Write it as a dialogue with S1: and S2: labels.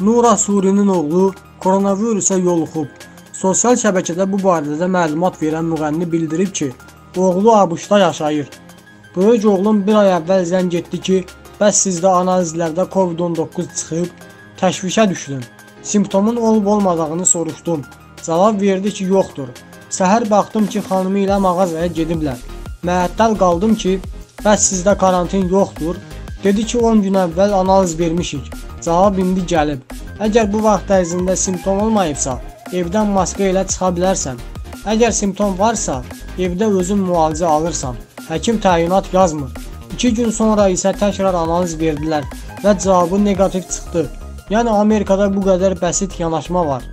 S1: Nura Surinin oğlu koronavirusa yoluxub. Sosial şəbəkədə bu barədə məlumat verən müğənni bildirib ki, oğlu ABŞ-da yaşayır. Böyük oğlum bir ay əvvəl zəng etdi ki, bəs sizdə analizlərdə COVID-19 çıxıb, təşvişə düşdüm. Simptomun olub-olmadığını soruşdum. Cavab verdi ki, yoxdur. Səhər baxdım ki, xanımı ilə mağazaya gediblər. Məəttəl qaldım ki, bəs sizdə karantin yoxdur. Dedi ki, 10 gün əvvəl analiz vermişik. Cavab indi gəlib. Əgər bu vaxt ərzində simptom olmayıbsa, evdən maska ilə çıxa bilərsən. Əgər simptom varsa, evdə özün müalicə alırsan. Həkim təyinat yazmır. 2 gün sonra isə təkrar analiz verdilər və cavabı neqativ çıxdı. Yəni Amerikada bu qədər bəsit yanaşma var.